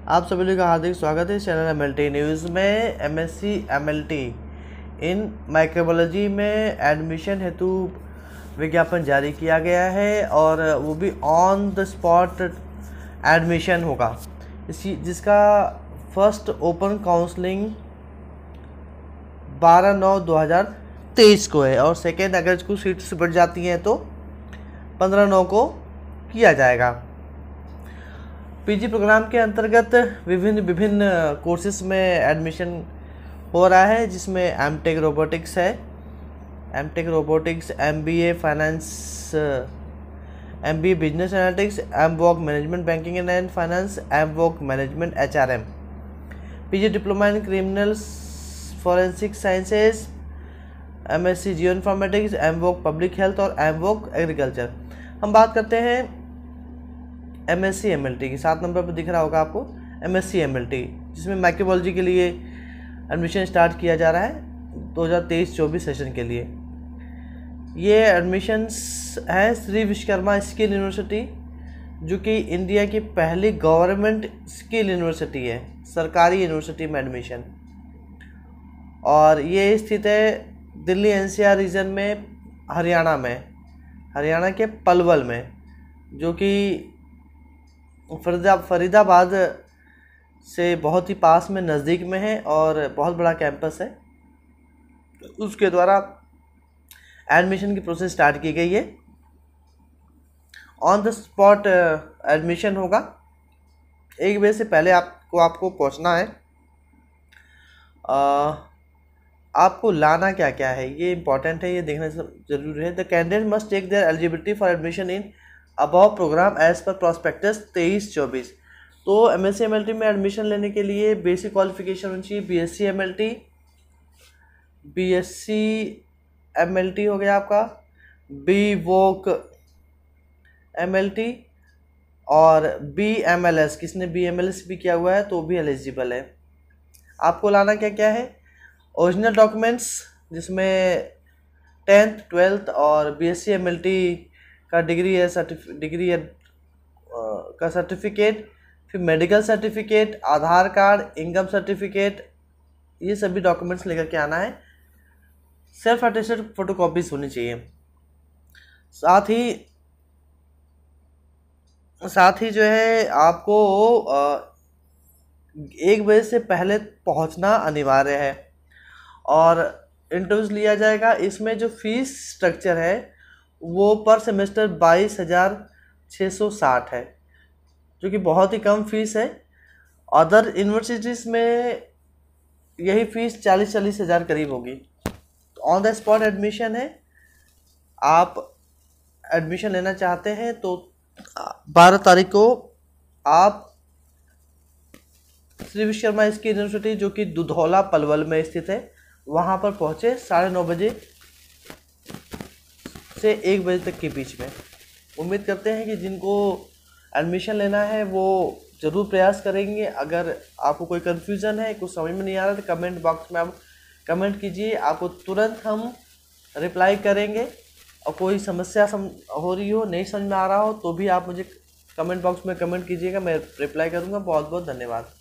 आप सभी लोगों का हार्दिक स्वागत है channel M L T news में M S C M L T in microbiology में एडमिशन हेतु विज्ञापन जारी किया गया है और वो भी ऑन द स्पॉट एडमिशन होगा। इसी, जिसका फ़र्स्ट ओपन काउंसलिंग बारह नौ दो हज़ार तेईस को है और सेकेंड अगर कुछ सीट्स बढ़ जाती हैं तो पंद्रह नौ को किया जाएगा। पीजी प्रोग्राम के अंतर्गत विभिन्न विभिन्न कोर्सेज में एडमिशन हो रहा है, जिसमें एम टेक रोबोटिक्स है। M tech robotics M B A finance M B business analytics M voc management banking and finance M voc management H R M P G diploma in criminals forensic sciences M S C geo informatics M voc public health और M voc agriculture हम बात करते हैं M S C M L T की। सात number पर दिख रहा होगा आपको M S C M L T जिसमें माइक्रोबॉलॉजी के लिए एडमिशन स्टार्ट किया जा रहा है दो हज़ार तेईस चौबीस सेशन के लिए। ये एडमिशन्स है श्री विश्वकर्मा स्किल यूनिवर्सिटी, जो कि इंडिया की पहली गवर्नमेंट स्किल यूनिवर्सिटी है, सरकारी यूनिवर्सिटी में एडमिशन और ये स्थित है दिल्ली एनसीआर रीजन में, हरियाणा में, हरियाणा के पलवल में, जो कि फरीदा फरीदाबाद से बहुत ही पास में नज़दीक में है और बहुत बड़ा कैंपस है। उसके द्वारा एडमिशन की प्रोसेस स्टार्ट की गई है। ऑन द स्पॉट एडमिशन होगा। एक बजे से पहले आपको आपको पहुँचना है। uh, आपको लाना क्या क्या है? ये इंपॉर्टेंट है ये देखना ज़रूरी है। The candidate must take their eligibility for admission in above program as per prospectus तेईस चौबीस। तो एम एस में एडमिशन लेने के लिए बेसिक क्वालिफिकेशन होनी चाहिए B S C M L T B S C M L T हो गया आपका B voc M L T और बी एम एल एस किसने बी एम एल एस भी किया हुआ है तो भी एलिजिबल है। आपको लाना क्या क्या है? ओरिजिनल डॉक्यूमेंट्स जिसमें टेंथ ट्वेल्थ और B S C M L T का डिग्री है डिग्री है का सर्टिफिकेट फिर medical certificate Aadhaar card income certificate ये सभी डॉक्यूमेंट्स लेकर के आना है। सेल्फ अटेस्टेड फ़ोटो कॉपीज होनी चाहिए। साथ ही साथ ही जो है आपको एक बजे से पहले पहुँचना अनिवार्य है। और इंटरव्यूज़ लिया जाएगा। इसमें जो फ़ीस स्ट्रक्चर है वो पर सेमेस्टर बाईस हज़ार छः सौ साठ है, जो कि बहुत ही कम फ़ीस है। अदर यूनिवर्सिटीज़ में यही फ़ीस चालीस चालीस हज़ार करीब होगी। ऑन द स्पॉट एडमिशन है। आप एडमिशन लेना चाहते हैं तो बारह तारीख को आप श्री विश्वकर्मा स्किल यूनिवर्सिटी, जो कि दुधौला पलवल में स्थित है, वहाँ पर पहुँचे साढ़े नौ बजे। से एक बजे तक के बीच में। उम्मीद करते हैं कि जिनको एडमिशन लेना है, वो ज़रूर प्रयास करेंगे। अगर आपको कोई कन्फ्यूज़न है, कुछ समझ में नहीं आ रहा तो कमेंट बॉक्स में आप कमेंट कीजिए। आपको तुरंत हम रिप्लाई करेंगे। और कोई समस्या सम, हो रही हो, नहीं समझ में आ रहा हो तो भी आप मुझे कमेंट बॉक्स में कमेंट कीजिएगा। मैं रिप्लाई करूँगा। बहुत बहुत धन्यवाद।